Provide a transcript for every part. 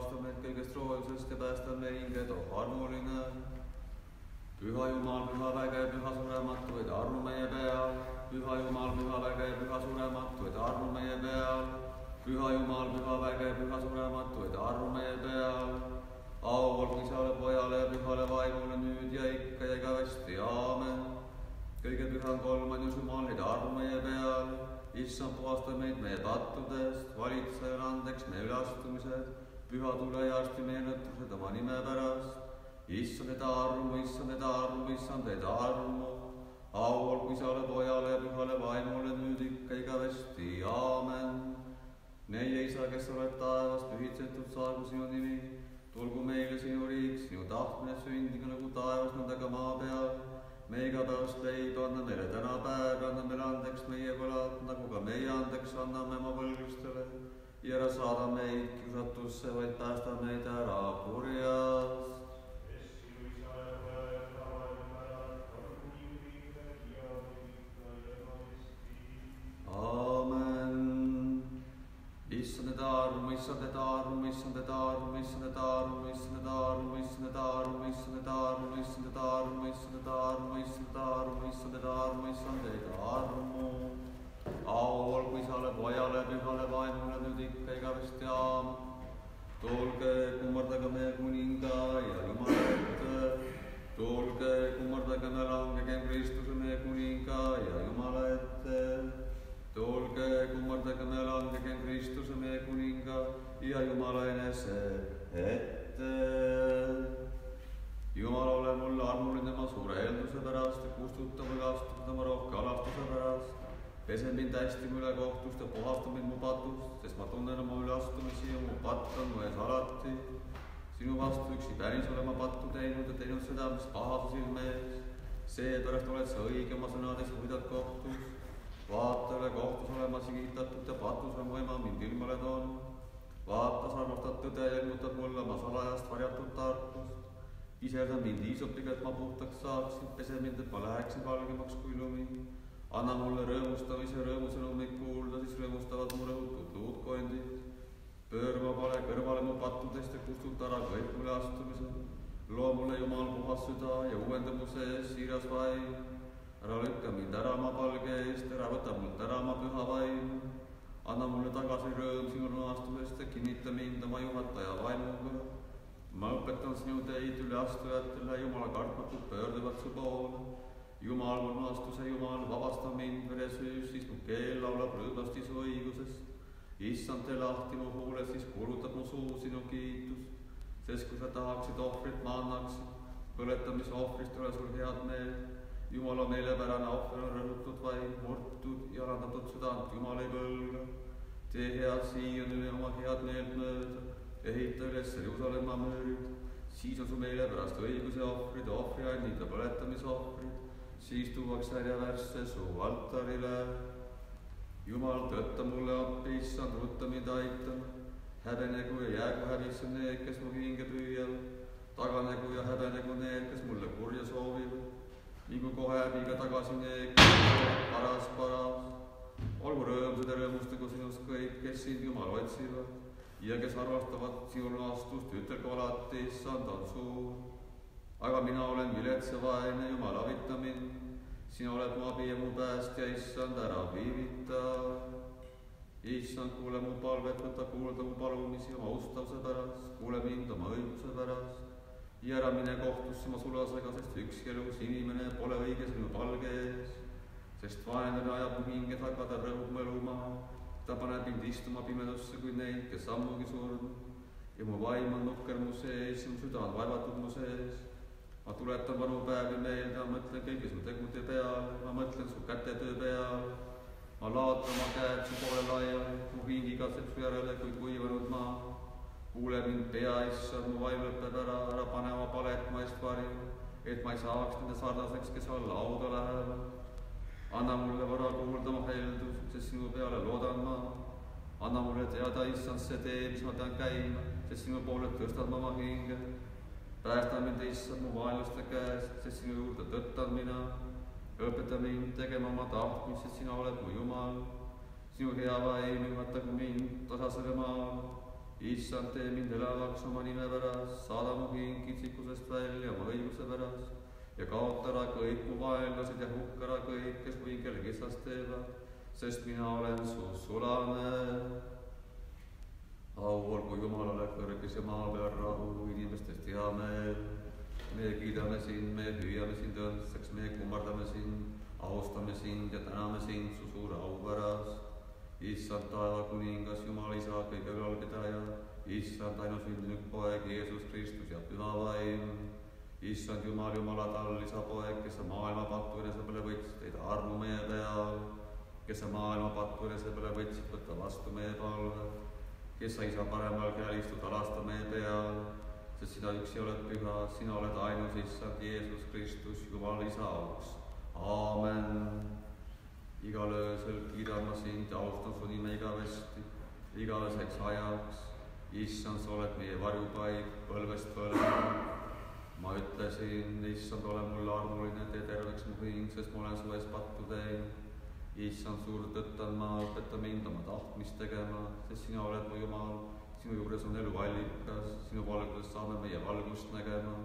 vabasta meid kõigest roojusest ja päästa meie hinged, oh armuline. püha Jumal, püha väge, püha surematu, et armu meie peal. püha Jumal, püha väge, püha surematu, et armu meie peal. püha Jumal, püha väge, püha surematu, et armu meie peal. au olgu isale, pojale ja pühale vaimule nüüd ja ikka ja igavesti, aamen. kõige püham kolmandas Jumal, et armu meie peal issand, puhasta meid meie pattudest, valitsejale andeks meie üleastumised, püha tule ja arsti meenutused oma nime pärast. issand, armu, issand, armu, issand, armu. au olgu isale, pojale ja pühale vaimule nüüd ikka igavesti, aamen. meie isa, kes oled taevas, pühitsetud saagu sinu nimi, tulgu meile sinu riik, sinu tahtmine sündigu nagu taevas, nõnda ka maa peal me igapäevast leiba anna meile täna päev, anna meile andeks meie võlad, nagu ka meie andeks anname oma võlglastele. Ja ära saada meid kiusatusse, vaid päästa meid ära kurjast. aamen. issand, et armu, issand, et armu, issand, et armu, issand, et armu, issand, et armu, issand, et armu, issand, et armu, issand, et armu, issand, et armu, issand, et armu, issand, et armu, issand, et armu. Au olgu isale, pojale, pühale vaimule nüüd ikka igavesti aamen. tulge, kummardage meie kuninga ja Jumala ette. tulge, kummardage me langegem Kristuse meie kuninga ja Jumala ette tulge, kummardage me langegem Kristuse meie kuninga ja Jumala enese ette. Jumal, ole mulle armuline oma suure eelduse pärast ja kustuta või lastud oma rohke alastuse pärast. Pese mind hästi mu ülekohtust ja puhasta mind mu patust, sest ma tunnen oma üleastumisi ja mu patt on mu ees alati. sinu vastu üksi päris olen ma pattu teinud ja teinud seda, mis paha su silme ees. seepärast oled sa õige oma sõnades võidad kohtus vaata üle kohtus olema sigitatud ja patus on mu ema mind ilmale toonud. vaata, sa armastad tõde ja ilmutad mulle oma salajast varjatud tarkust. ise sa mind liisutage, et ma puhtaks saaksin, pese mind, et ma läheksin valgemaks kui lumi. Anna mulle rõõmustamise rõõmusõnumit kuulda, siis rõõmustavad mu rõhutud luudkondid. pööra ma vale kõrvale mu pattudest ja kustuta ära kõik mu üleastumised. loo mulle Jumal puhas süda ja uuenda mu sees siiras vaim ära lükka mind ära oma palge eest, ära võta mult ära oma püha vaim. anna mulle tagasi rõõm sinu lunastusest ja kinnita mind oma juhataja vaimuga. ma õpetan sinu teid üleastujatele, Jumala kartmatud pöörduvad su poole. Jumal, mu lunastuse Jumal, vabasta mind veresüüst, siis mu keel laulab rõõmasti su õigusest. issand, tee lahti mu huule, siis kuulutab mu suu sinu kiitust. sest kui sa tahaksid ohvrit, ma annaksin. põletamise ohvrist ole sul head meelt jumala meelepärane ohver on rõhutud vaid murtud ja alandatud südant Jumal ei põlga. tee head siiani oma head meelt mööda, ehita üles Jeruusalemma müürid, siis on su meelepärast õiguse ohvrid, ohvriandid ja põletamisohvrid, siis tuuakse härjavärsse su altarile. Jumal, tõtta mulle appi, issand, rutta mind aitama, häbenegu ja jäägu häbisse need, kes mu hinge püüavad, taganegu ja häbenegu need, kes mulle kurja soovivad liigu kohe häbiga tagasi need, paras, paras. olgu rõõmsad ja rõõmustagu sinust kõik, kes sind Jumal otsivad ja kes armastavad sinu lunastust, ütelgu alati, issand on suur. Aga mina olen vilets ja vaene, Jumal avita mind. sina oled mu abi ja mu päästja, issand, ära viivita. issand, kuule mu palvet, võta kuulda mu palumisi oma ustavuse pärast, kuule mind oma õiguse pärast ja ära mine kohtusse oma sulasega, sest ükski elus inimene pole õige sinu palge ees. sest vaenlane ajab mu hinge taga, ta rõhub mu elu maha. ta paneb mind istuma pimedusse kui neid, kes ammugi surnud. ja mu vaim on nukker mu sees mu süda on vaevatud mu sees. Ma tuletan vanu päevi meelde, ma mõtlen kõigi su tegude peale, ma mõtlen su kätetöö peale. ma laotan oma käed su poole laiali, mu hing igatseb su järele kui kuivanud maa kuule mind, pea issand, mu vaim lõpeb ära, ära pane oma palet mu eest varju, et ma ei saaks nende sarnaseks, kes alla hauda lähevad. anna mulle vara kuulda oma heldust, sest sinu peale loodan ma. anna mulle teada, issand, see tee, mis ma pean käima, sest sinu poole tõstad ma oma hinge. Päästa mind, issand, mu vaenlaste käest, sest sinu juurde tõttan mina. õpeta mind tegema oma tahtmist, sest sina oled mu Jumal. sinu hea vaim juhatagu mind tasasele maale issand, tee mind elavaks oma nime pärast, saada mu hing kitsikusest välja oma õiguse pärast ja kaota ära kõik mu vaenlased ja hukka ära kõik, kes mu hingele kitsast teevad, sest mina olen su sulane. Au olgu Jumalale kõrges ja maa peal rahu, inimestest hea meel. me kiidame sind, me hüüame sind õndsaks, me kummardame sind, austame sind ja täname sind su suure au pärast issand taeva kuningas, Jumal isa, kõige ülalpidaja, issand ainusündinud poeg Jeesus Kristus ja püha vaim. issand Jumal, Jumala tall, isa poeg, kes sa maailma pattu enese peale võtsid, teid armu meie peal, kes sa maailma pattu enese peale võtsid, võta vastu meie palve, kes sa isa paremal käel istud, alasta meie peal, sest sina üksi oled püha, sina oled ainus issand Jeesus Kristus, Jumal isa auks. aamen igal öösel kiidan ma sind ja austan su nime igavesti, igaveseks ajaks. issand, sa oled meie varjupaik põlvest põlve. ma ütlesin, issand, ole mulle armuline, tee terveks mu hing, sest ma olen su ees pattu teinud. Issand, suur tõttan ma, õpeta mind oma tahtmist tegema, sest sina oled mu Jumal, sinu juures on elu allikas, sinu valguses saame meie valgust nägema.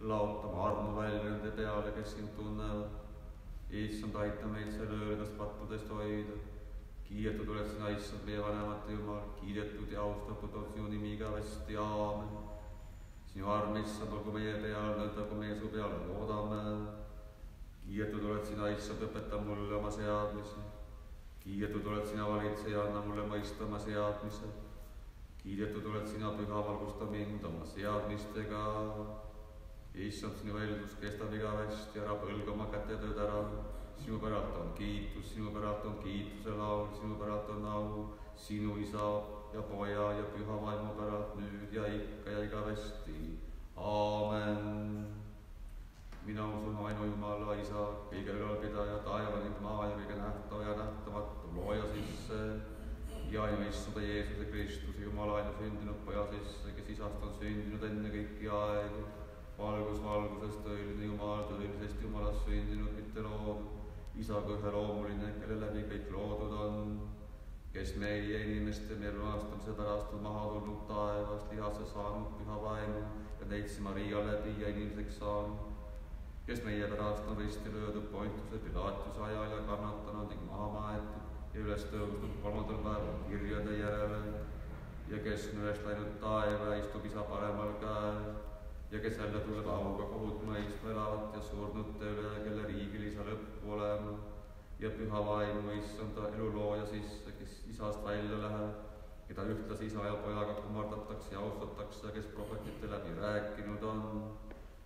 laotama armu välja nende peale, kes sind tunnevad issand, aita meid selle öödest pattudest hoida. kiidetud oled sina, issand, meie vanemate Jumal, kiidetud ja austatud on sinu nimi igavesti, aamen. sinu arm, issand, olgu meie peal, nõnda kui meie su peale loodame. Kiidetud oled sina, issand, õpeta mulle oma seadmisi. kiidetud oled sina, valitseja, anna mulle mõista oma seadmised. kiidetud oled sina, püha, valgusta mind oma seadmistega issand, sinu väljendus kestab igavesti, ära põlga oma kätetööd ära. sinu päralt on kiitus, sinu päralt on kiituse laul, sinu päralt on au, sinu isa ja poja ja püha vaimu päralt nüüd ja ikka ja igavesti. aamen. Mina usun ainu Jumala isa, kõige ülalpidaja, taeva ning maa ja kõige nähtava ja nähtamatu looja sisse. Ja ainu issanda Jeesuse Kristuse Jumala ainusündinud poja sisse, kes isast on sündinud enne kõiki aegu. Valgus valgusest, tõeline Jumal tõelisest Jumalast sündinud, mitte loom, isaga üheloomuline, kelle läbi kõik loodud on, kes meie inimeste meie lunastamise pärast on maha tulnud taevast, lihasse saanud püha vaimu ja neitsi Maria läbi ja inimeseks saanud, kes meie pärast on risti löödud Pontuse Pilatuse ajal ja kannatanud ning maha maetud ja üles tõusnud kolmandal päeval kirjade järele ja kes on üles läinud taeva istub isa paremal käel ja kes jälle tuleb auga kohut mõistma elavat ja surnute üle, kelle riigil ei saa lõppu olema. ja püha vaimu issanda elulooja sisse, kes isast välja läheb, keda ühtlasi isa ja pojaga kummardatakse ja austatakse, kes prohvetite läbi rääkinud on.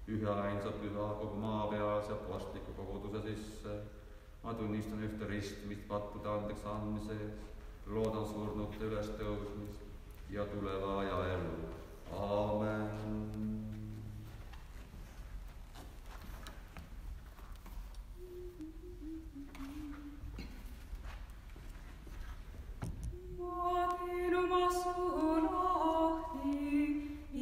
Ühe ainsa püha kogu maapealse apostliku koguduse sisse. ma tunnistan ühte ristmist pattude andeks andmise eest, loodan surnute ülestõusmist ja tuleva aja elu. aamen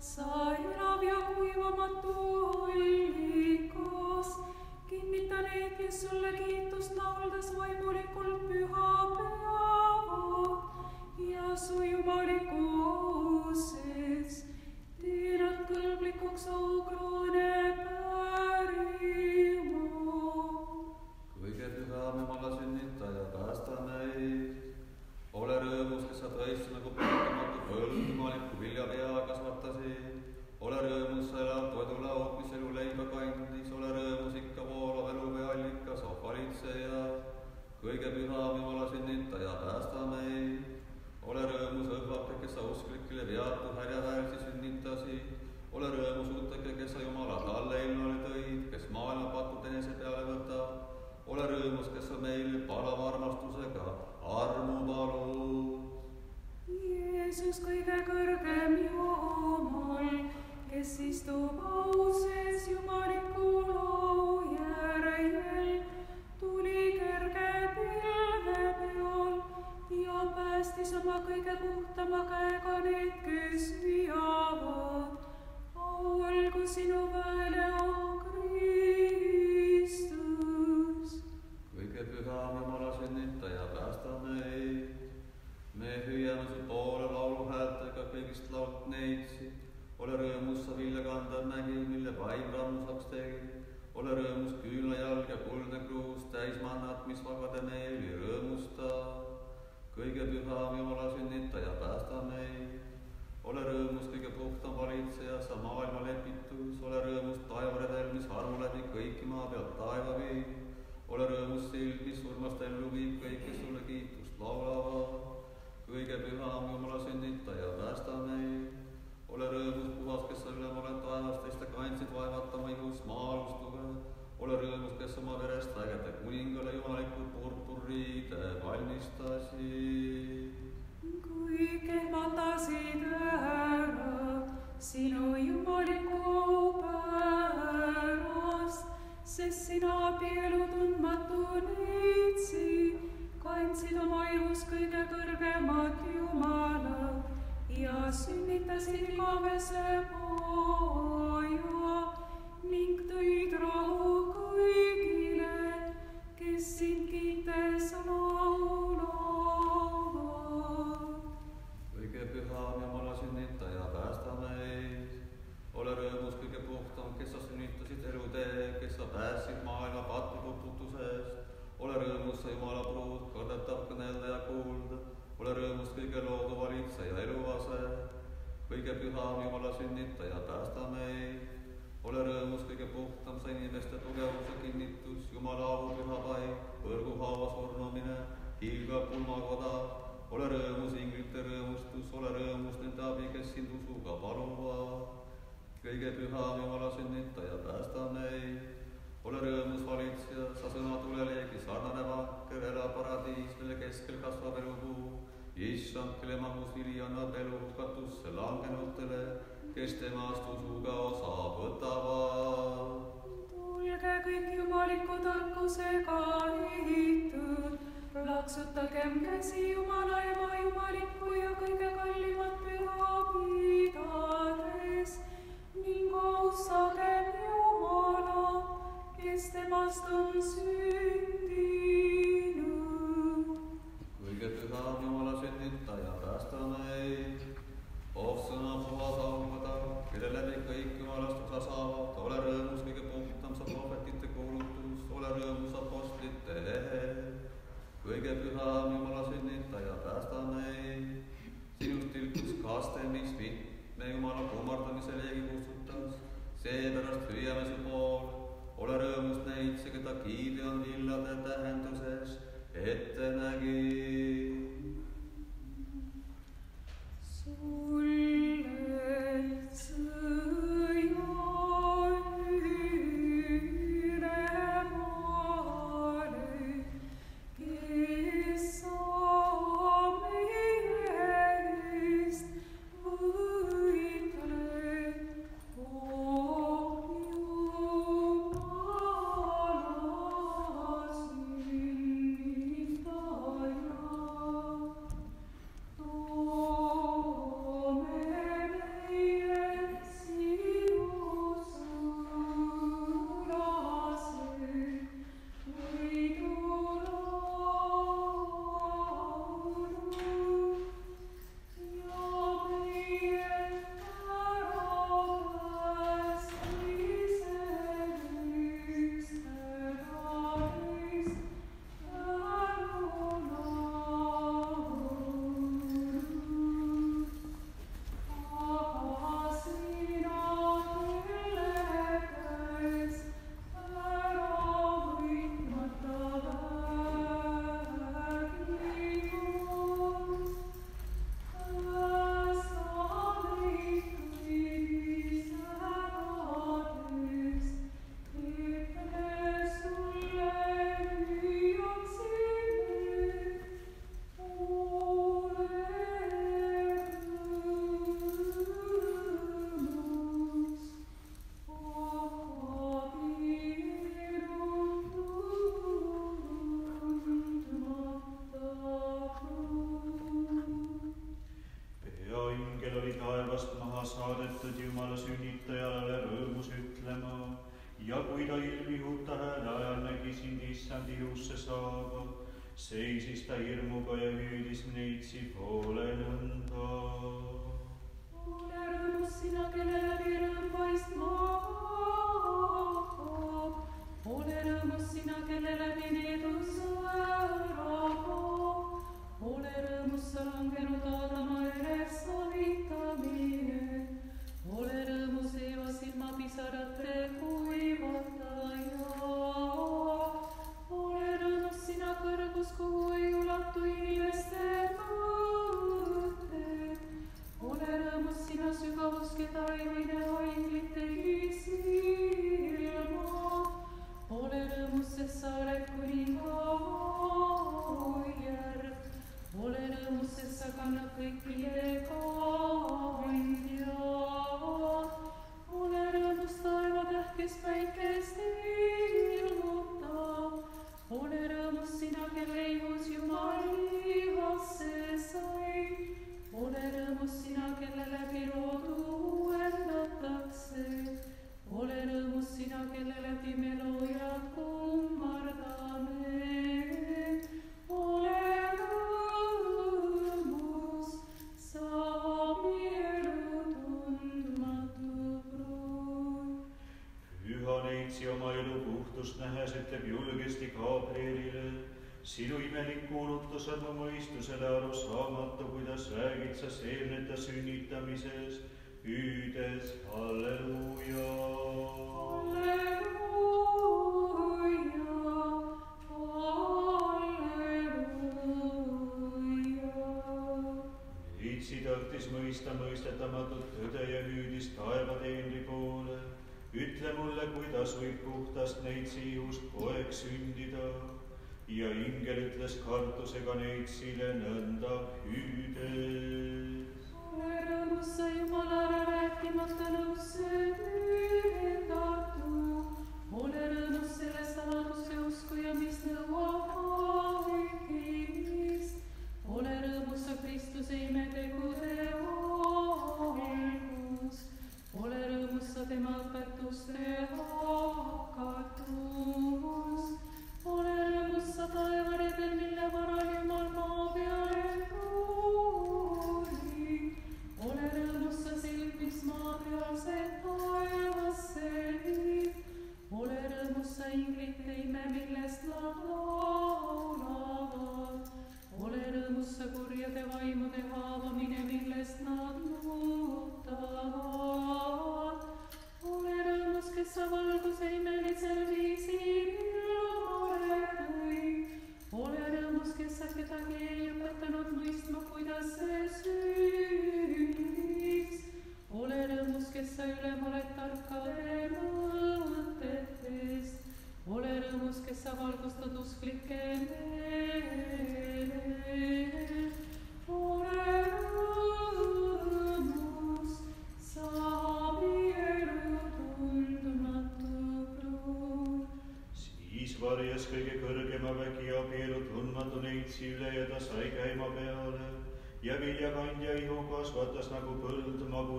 sa ürav ja kuivamatu allikas, kinnita need, kes sulle kiitust lauldes vaimulikult püha peavad ja su jumaliku au sees tee nad kõlblikuks aukraane pärima. kõige püham Jumala sünnitaja, päästa meid ole rõõmus, kes sa tõesti nagu pöördumatut võlgu jumalikku vilja peale kasvatasid. ole rõõmus, sa elad toidulaud, mis elu leiba kandis, ole rõõmus ikka voolav eluveeallikas, oh valitseja, kõige püham Jumala sünnitaja, päästa meid. ole rõõmus, õhvake, kes sa usklikele veatu härjaväärsi sünnitasid. ole rõõmus, uuteke, kes sa Jumala talle ilmale tõid, kes maailma patud enese peale võtab ole rõõmus, kes on meil palava armastusega armu palud. Jeesus kõige kõrgem Jumal, kes istub au sees jumaliku loo järjel, tuli kerge pilve peal ja päästis oma kõige puhtama käega need, kes püham Jumala sünnitaja, päästa meid. ole rõõmus, kõige puhtam, sa inimeste tugevuse kinnitus, Jumala au pühapaik, põrguhaava surnumine, hiilgav pulmakoda ole rõõmus, inglite rõõmustus, ole rõõmus nende abi, kes sind usuga paluvad. kõige püham Jumala sünnitaja, päästa meid. ole rõõmus, valitseja, sa sõna tuleleegi sarnane vanker, elab paradiis, mille keskel kasvab elupuu. Issand, kelle mahus vili annab elu hukatusse langenutele, kes temast usuga osa võtavad. tulge kõik jumaliku tarkusega ehitud, plaksutagem käsi Jumala ema jumalikku ja kõige kallimat püha pidades ning austagem Jumalat, kes temast on sündinud. Kõige püham Jumala sünnitaja, päästa meid. oh sõna puhas aumada, kelle läbi kõik Jumalast osa saavad, ole rõõmus, kõige puhtam sa prohvetite kuulutus, ole rõõmus apostlite lehe. kõige püham Jumala sünnitaja, päästa meid. sinust tilkus kaste, mis mitme Jumala kummardamise leegi kustutas, seepärast hüüame su poole ole rõõmus neitsi, keda Gideon villade tähenduses ette nägi. sulle sõja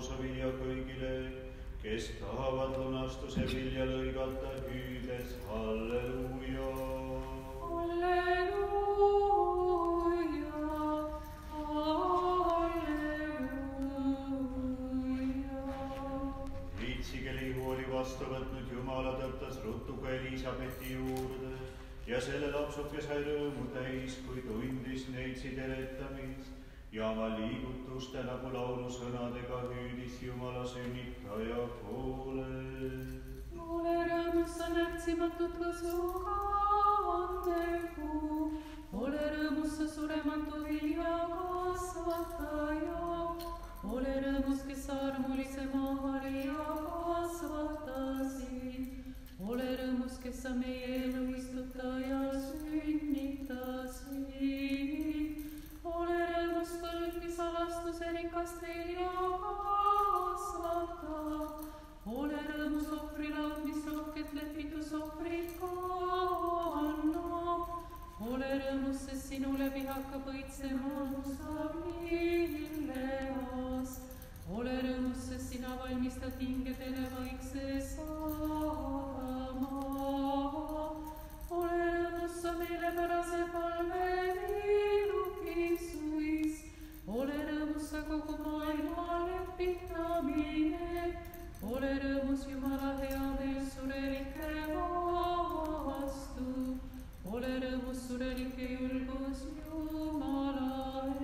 tõusa vilja kõigile, kes tahavad lunastuse vilja lõigata hüüdes halleluuja. halleluuja, halleluuja. viitsige lihu oli vastu võtnud Jumala tõttas ruttu ka Elizabethi juurde ja selle lapsuke sai rõõmu täis, kui tundis neid sideretamist ja oma liigutuste nagu laulusõnadega hüüdis Jumala sünnitaja poole. mulle rõõmus on näksimatut võsuga andekuu, ole rõõmus sa surematu vilja kasvataja, ole rõõmus, kes armulise Maria kasvatasid, ole rõõmus, kes sa meie elu istutaja sünnitasid. Jeesuse rikas nelja kasvata. ole rõõmus ohvri laud, mis rohket lepitusohvrit kannab. ole rõõmus, sest sinu läbi hakkab õitsema musta lilleas. ole rõõmus, sest sina valmistad hingedele vaikse saama. ole rõõmus, sa meelepärase palve ilukisud. Oleremus seco como aimale pitamine, oleremus iumara heane surerike vastu, oh, oh, oh, oleremus surerike iulgus iumara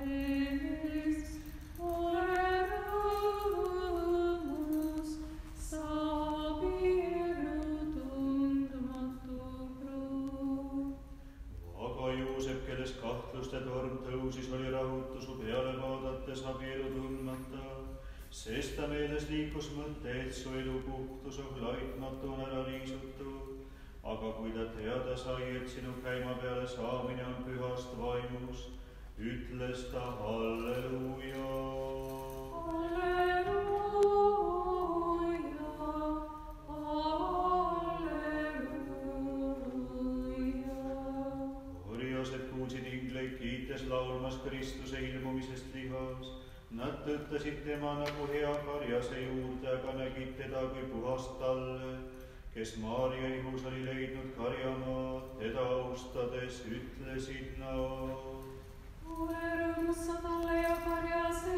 es, oleremus vaadates abielu tundmata, sest ta meeles liikus mõte, et su elu puhtus oh laitmatu on ära niisutud. aga kui ta teada sai, et sinu käima peale saamine on pühast vaimust, ütles ta halleluuja. Halleluuja, Nad tõttasid tema nagu hea karjase juurde, aga nägid teda kui puhast talle, kes Maarja ihus oli leidnud karjamaad, teda austades ütlesid nad. ole rõõmus sa talle ja karjase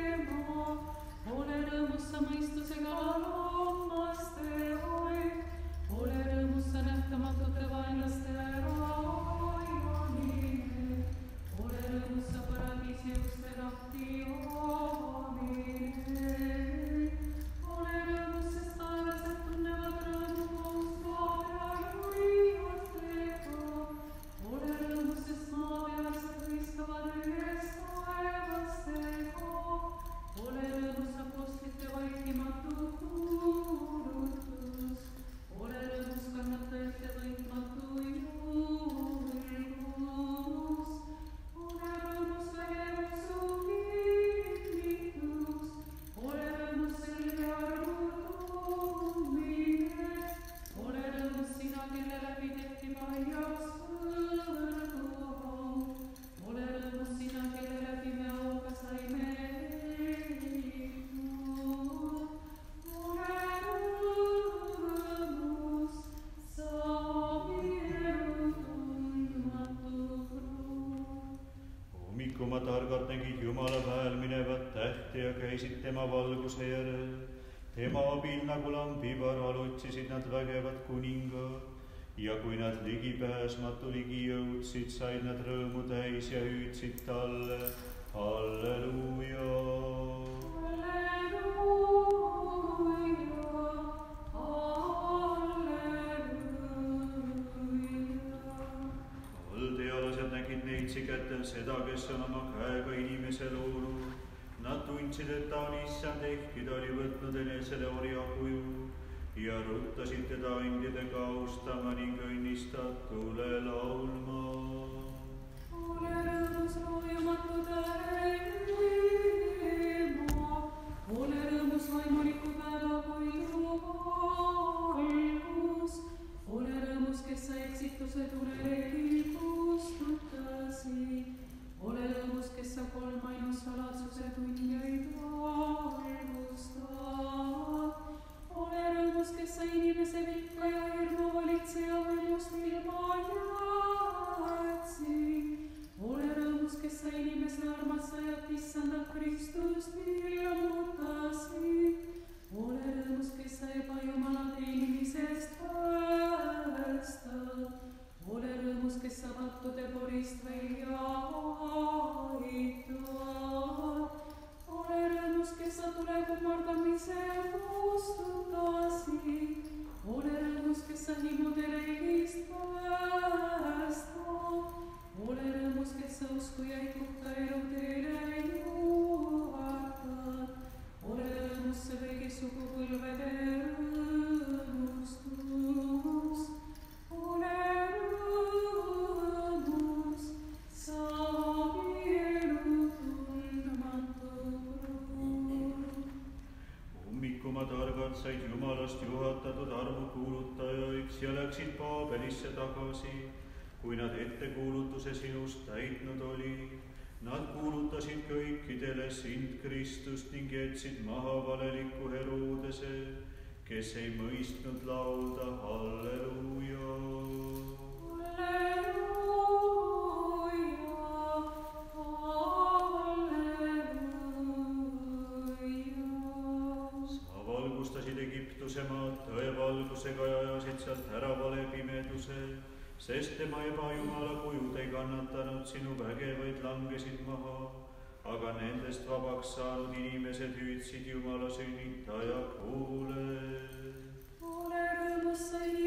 ema, ole rõõmus sa mõistusega lammaste hoid, ole rõõmus sa nähtamatute vaenlaste rajamine, otsisid nad vägevat kuningat ja kui nad ligipääsmatu ligi jõudsid, said nad rõõmu täis ja hüüdsid talle halleluuja. valdealased nägid neitsi kätel seda, kes on oma käega inimese loonud. Nad tundsid, et ta on issand, ehkki ta oli võtnud enesele orja kuju ja ruutasite taimdede kausta mõningõnnista tule laulma. ole rõõmus, loojamatu täie ema, ole rõõmus vaimuliku päeva võidu algus, ole rõõmus, kes sa eksituse tule kustutasid, ole rõõmus, kes sa kolm salasuse saladuse vaatad. Ole rõõmus, kes sa inimese vikka ja hirmu valitseja võimust ilma jätsid. ole rõõmus, kes sa inimese armastajat, issandat Kristust ilmutasid. ole rõõmus, kes sa ebajumala teenimisest päästad. ole rõõmus, kes sa pattude porist välja aitad. Oreremus que satura cum morta miseros tutasi, Oreremus que sanimo de reis tuasto, Oreremus que saus cuia i cuctaero te reiuata, Oreremus se vegi sucu cui lo vederu, hommikul ma targalt said Jumalast juhatatud armu kuulutajaiks ja läksid Paabelisse tagasi, kui nad ettekuulutuse sinust täitnud olid. Nad kuulutasid kõikidele sind, Kristust, ning jätsid maha valeliku Herodese, kes ei mõistnud laulda. Halleluuja. kannatanud, sinu vägevaid langesid maha, aga nendest vabaks saanud inimesed hüüdsid Jumala sünnitaja, kuule. ole rõõmus, sõnum.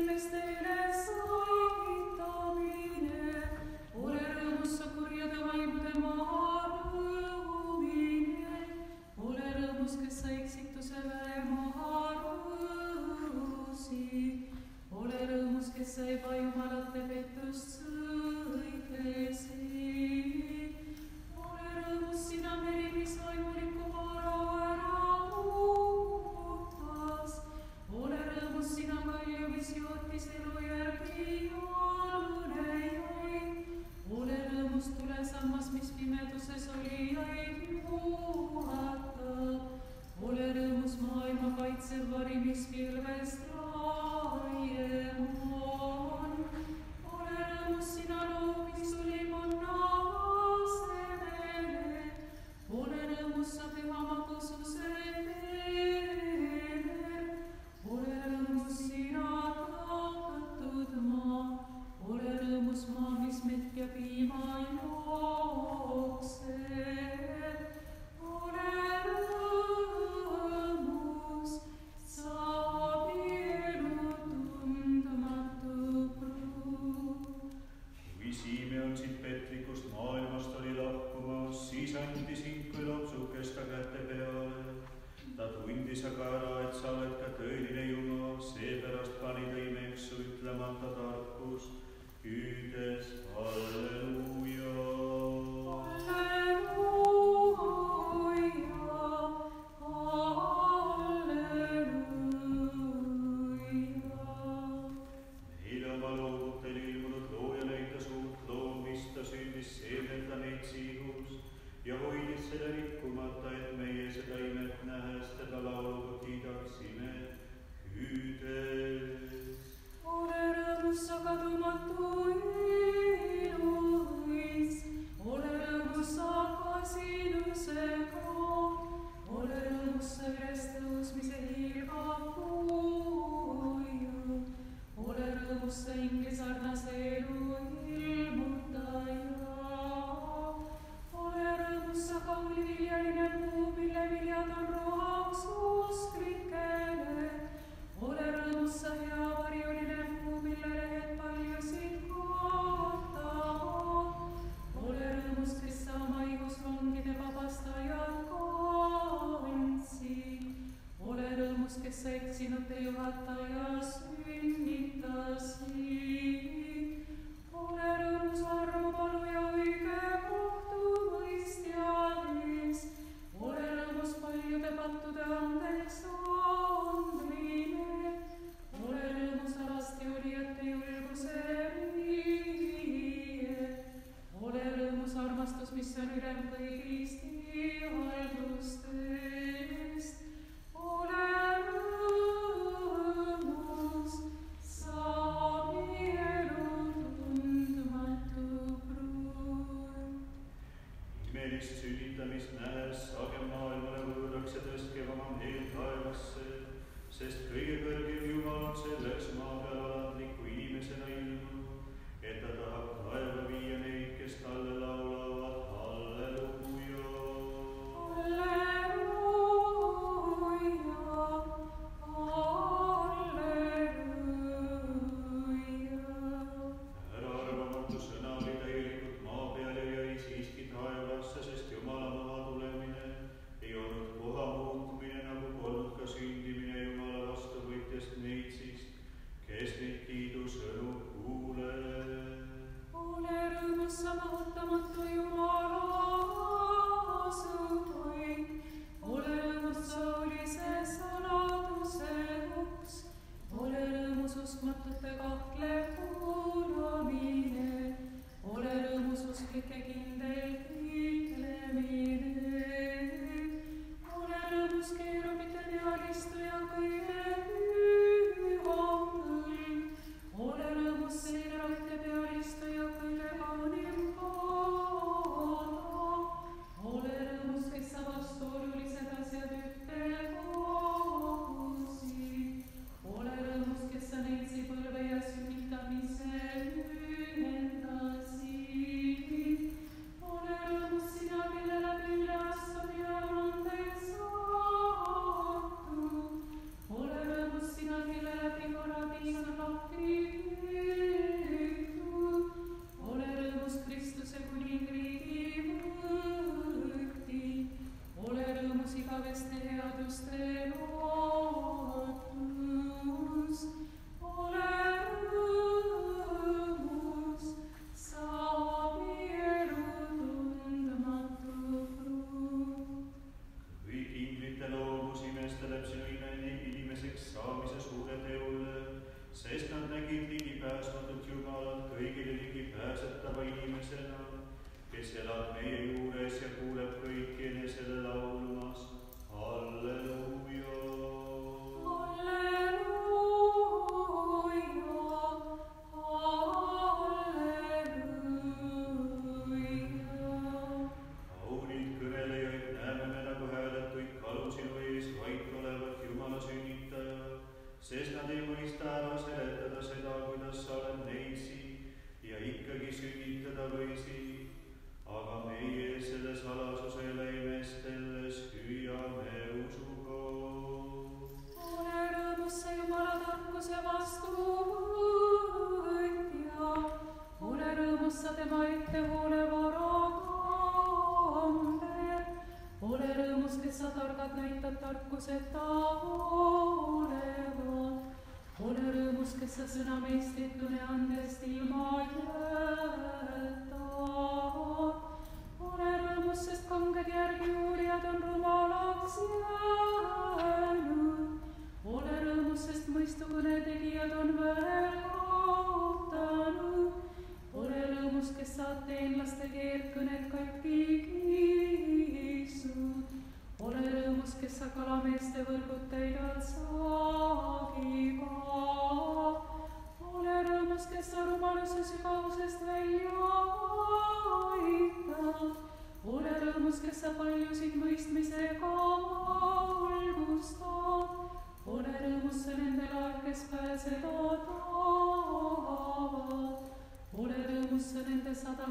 mit dir wie mein Ochse,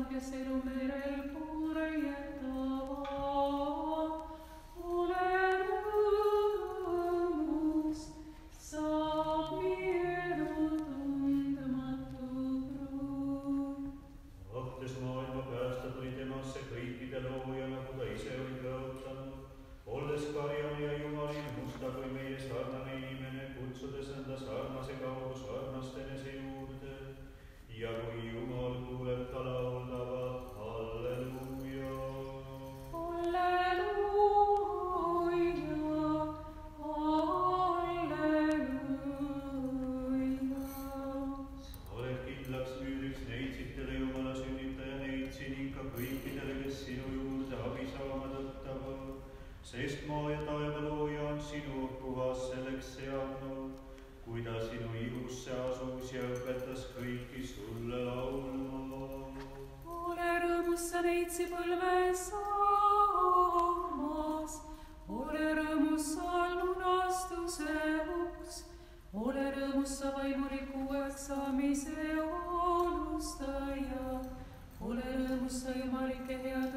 no terceiro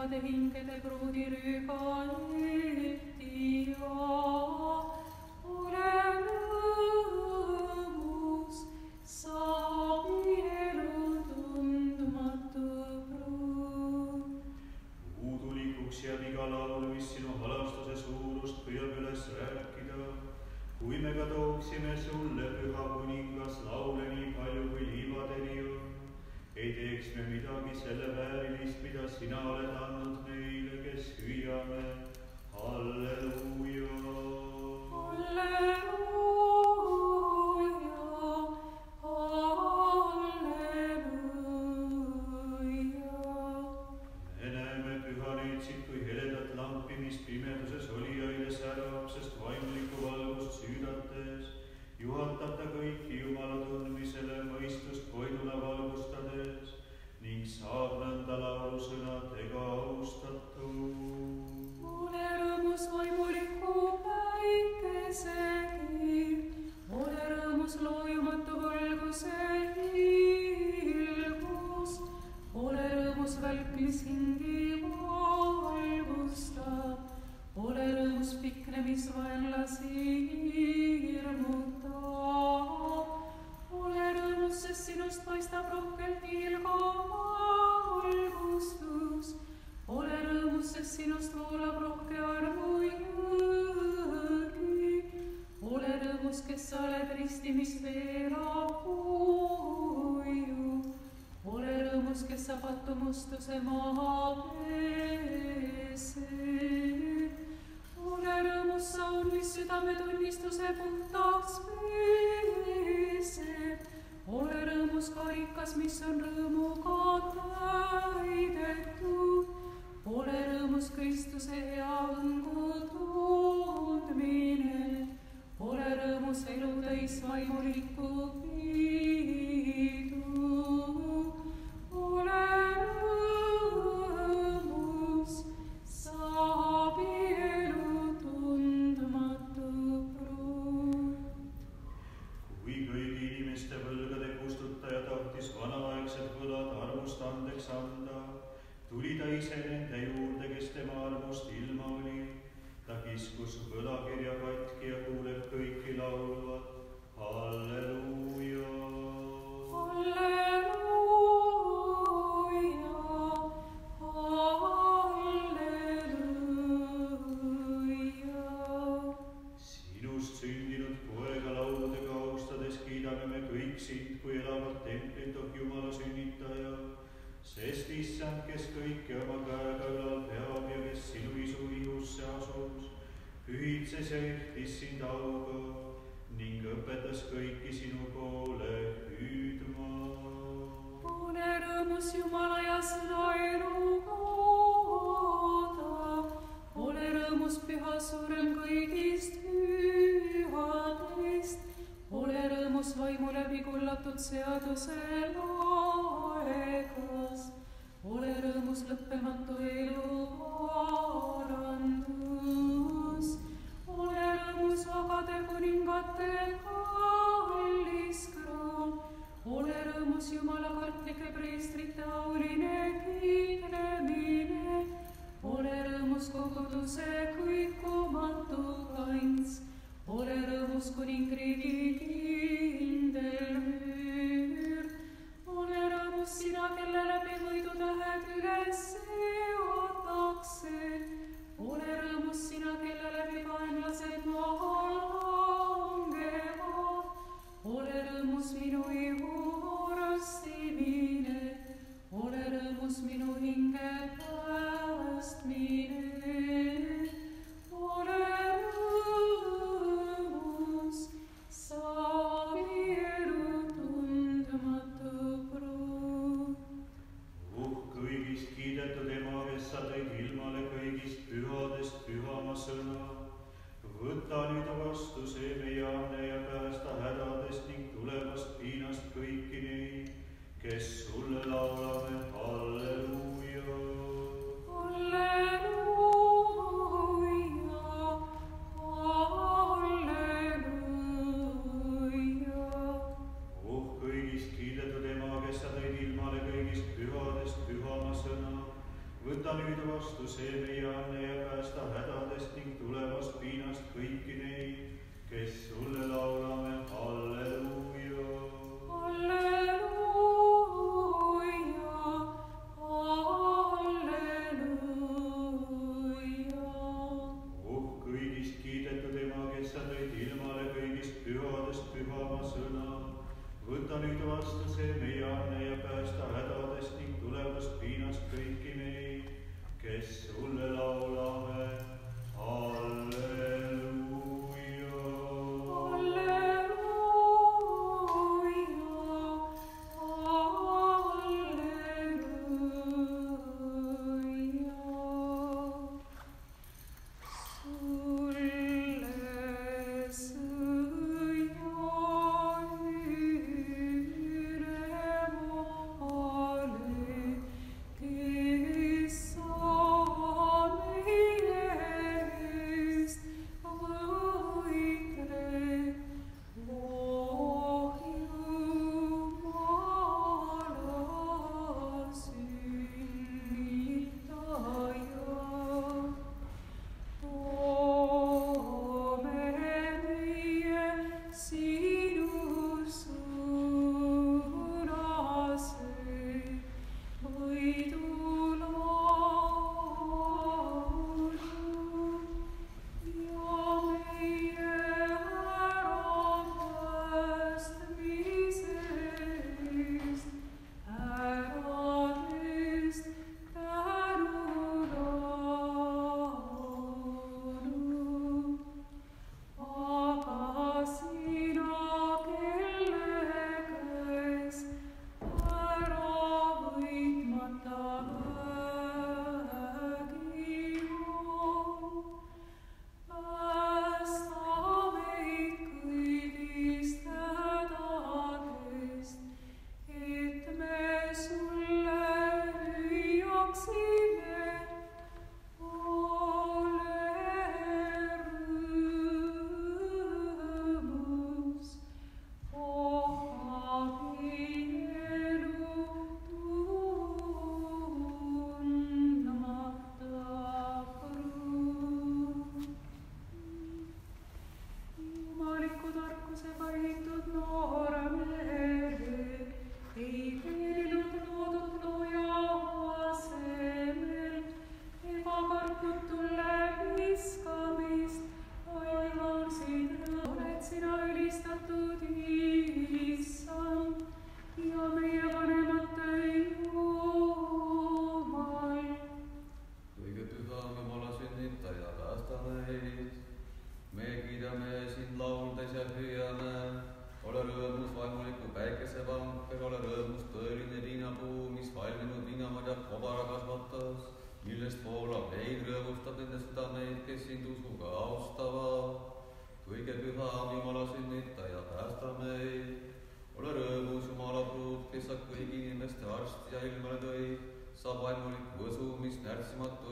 Pate, vinte the prudi, sind kui elavat templit, oh Jumala sünnitaja. sest issand, kes kõike oma käega ülal peab ja kes sinu isu ihusse asus, pühitses ja ehtis sind auga ning õpetas kõiki sinu poole hüüdma. ole rõõmus, Jumala ja sõna elu kooda. ole rõõmus, püha suurem kõigist pühadest. Ole rõõmus, vaimu läbi kullatud seaduse laegas. ole rõõmus, lõppematu elu arandus. ole rõõmus, vabade kuningate kallis kroon ole rõõmus Jumala kartlike preestrite auline kiitlemine. ole rõõmus koguduse kõikumatu kants. Ole rõõmus kuningriigi kindel müür. ole rõõmus sina, kelle läbi võidutähed üles seatakse. ole rõõmus sina, kelle läbi vaenlased maha langevad ole rõõmus minu ihu rastimine, ole rõõmus minu hinge päästmine. ole rõõmus, võta nüüd vastu see meie anne ja päästa hädadest ning tulevast piinast kõiki neid, kes sulle laulame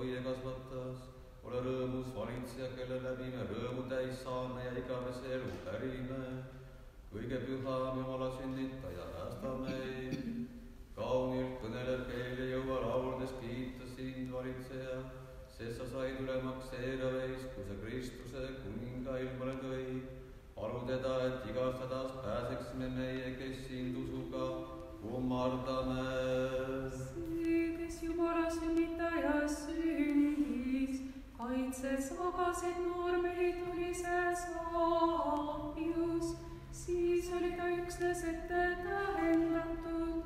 õie kasvatas. ole rõõmus, valitseja, kelle läbi me rõõmu täis saame ja igavese elu pärime kõige püham Jumala sünnitaja, päästa meid. kaunilt kõnelev keel ei jõua lauldes kiita sind, valitseja, sest sa said ülemaks seeraveis, kui sa Kristuse kuninga ilmale tõi. palu teda, et igast hädast pääseksime meie, kes sind usuga kummardame. see, kes Jumala sünnitaja sündis, kaitses vagasid noormehi tulises ahjus siis oli ta üksnes ette tähendatud,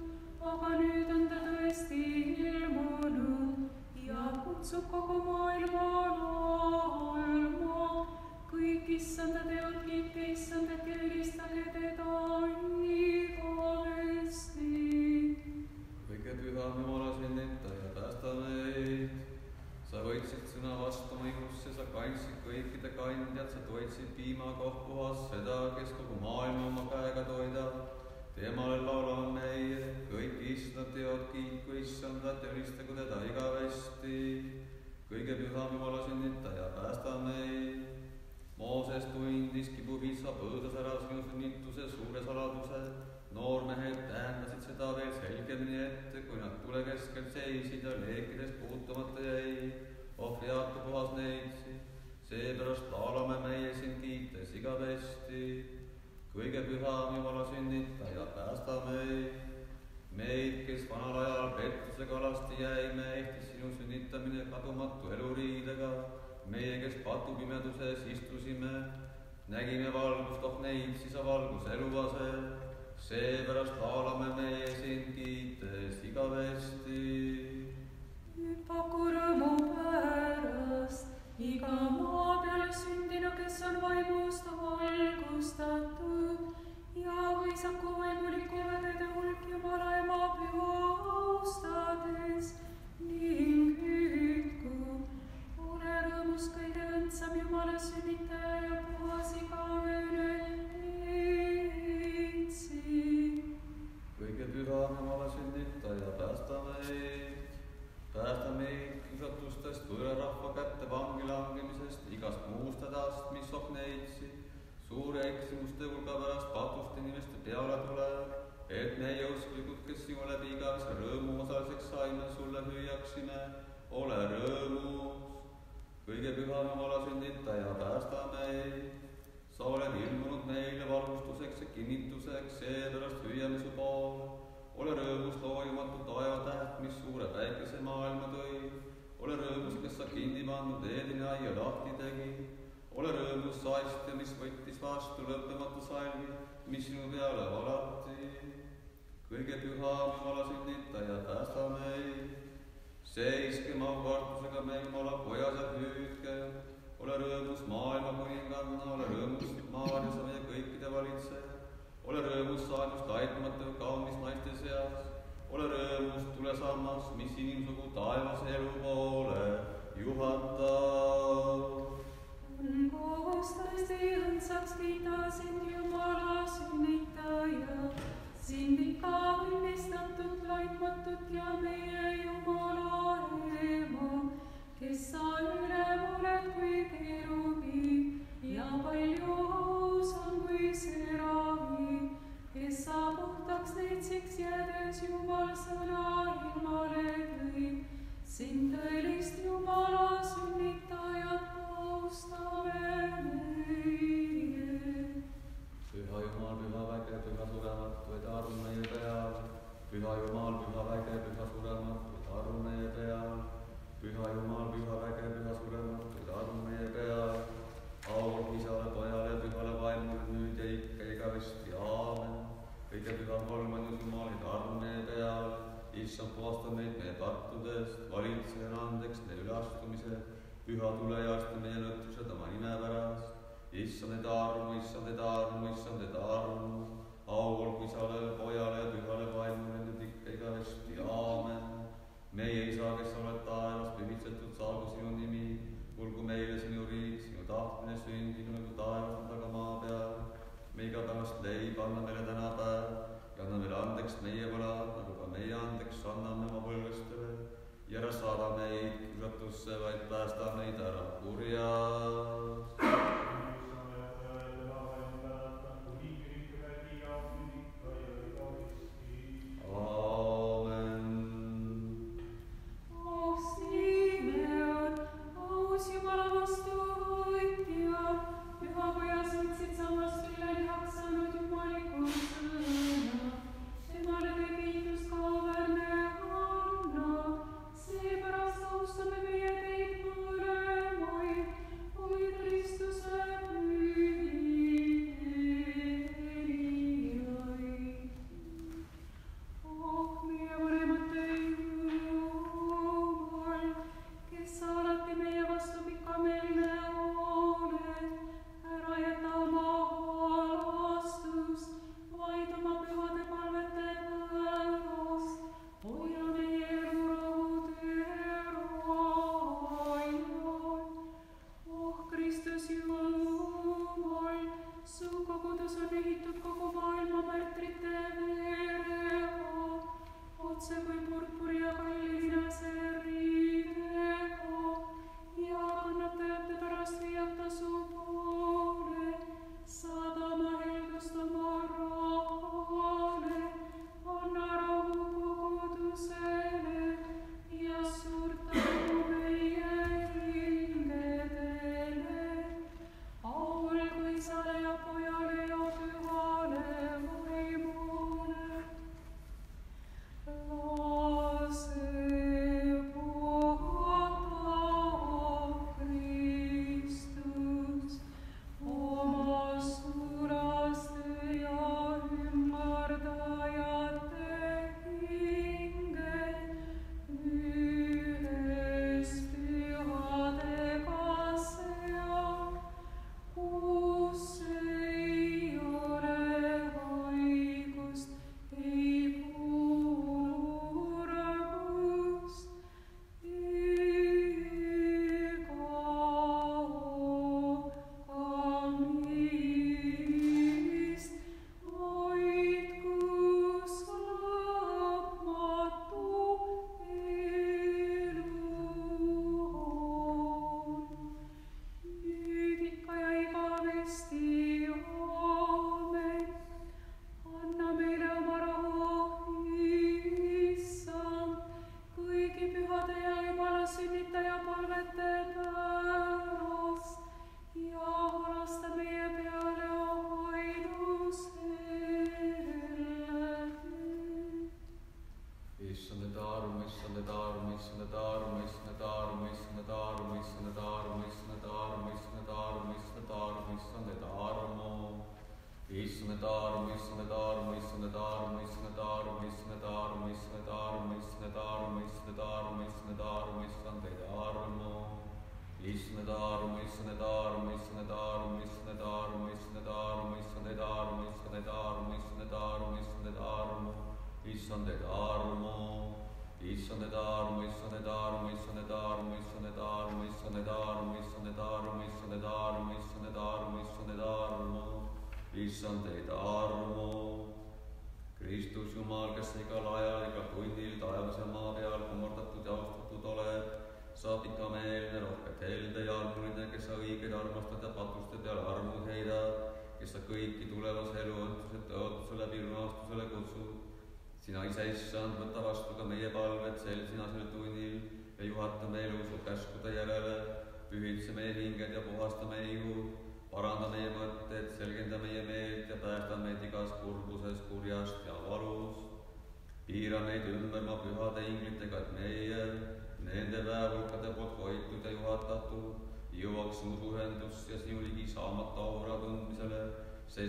aga nüüd on ta tõesti ilmunud ja kutsub kogu maailma laulma. kõik issanda teod kiitke issandat ja ülistage teda igavesti. Kõige püham Jumala sünnitaja, päästa meid. sa võtsid sõna vastu mõjusse, sa kandsid kõikide kandjad, sa toitsid piimakoht puhas seda, kes kogu maailma oma käega toidab. temale laulame meie, kõik issand teod kiitku issandat ja ülistagu teda igavesti. kõige püham Jumala sünnitaja, päästa meid. Mooses tundis kibuvitsa põõdas ära sinu sünnituse suure saladuse. Noormehed tähendasid seda veel selgemini ette, kui nad tule keskel seisid ja leekides puutumata jäid. ohvriaatu puhas neitsid, seepärast laulame meie sind kiites igavesti. kõige püham Jumala sünnitaja, päästa meid. meid, kes vanal ajal pettusega alasti jäime, ehtis sinu sünnitamine kadumatu eluriidega meie, kes patupimeduses istusime, nägime valgust, oh neid siis valgus eluase. Seepärast laulame meie sind kiites igavesti. paku rõõmu pärast iga maa peal sündinu, kes on vaimust valgustatud ja mõisaku vaimuliku õdede hulk Jumala ema püha austades ning hüüdku ole rõõmus kõige õndsam Jumala sünnitaja ja puhas igavene kõige püham Jumala sünnitaja, päästa meid. päästa meid kiusatustest, võõrarahva kätte vangi langemisest, igast muust hädast, mis oh neitsi. suure eksimuste hulga pärast patust inimeste peale tuleb, et meie usklikud, kes sinu läbi igavese rõõmu osaliseks saime, sulle hüüaksime, ole rõõmus kõige püham Jumala sünnitaja, päästa meid. Sa oled ilmunud meile valgustuseks ja kinnituseks, seepärast hüüame su poole. ole rõõmus, loojumatu taevatäht, mis suure päikese maailma tõi. ole rõõmus, kes sa kinni pannud Eedeni aia lahti tegi. ole rõõmus, saistja, mis võttis vastu lõppematu salvi, mis sinu peale valati. kõige püham Jumala sünnitaja, päästa meid seiske maakartusega me Jumala pojas ja hüüdke, ole rõõmus maailma kuninganna, ole rõõmus Maarjas ja meie kõikide valitseja, ole rõõmus saanust laitmatu kaunis naiste seas, ole rõõmus tulesammas, mis inimsugu taevase elu poole juhatab. on kohus tõesti õndsaks kiita sind, Jumala sünnitaja, sind ikka õnnistatud, laitmatut ja meie Jumala ema,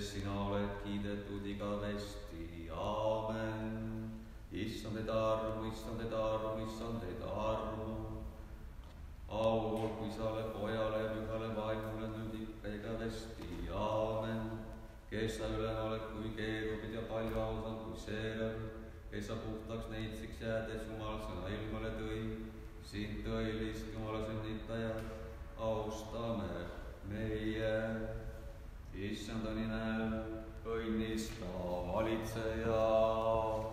kes sina oled kiidetud igavesti, aamen. issand teid armu, issand teid armu, issand teid armu. au olgu isale, pojale, pühale vaimule nüüd ikka igavesti, aamen. kes sa ülema oled, kui keerubid ja palju ausam kui seerem, kes sa puhtaks neitsiks jäädes Jumal sõna ilmale tõi, sind tõelist Jumala sünnitaja, austame meie issanda nimel õnnista valitseja.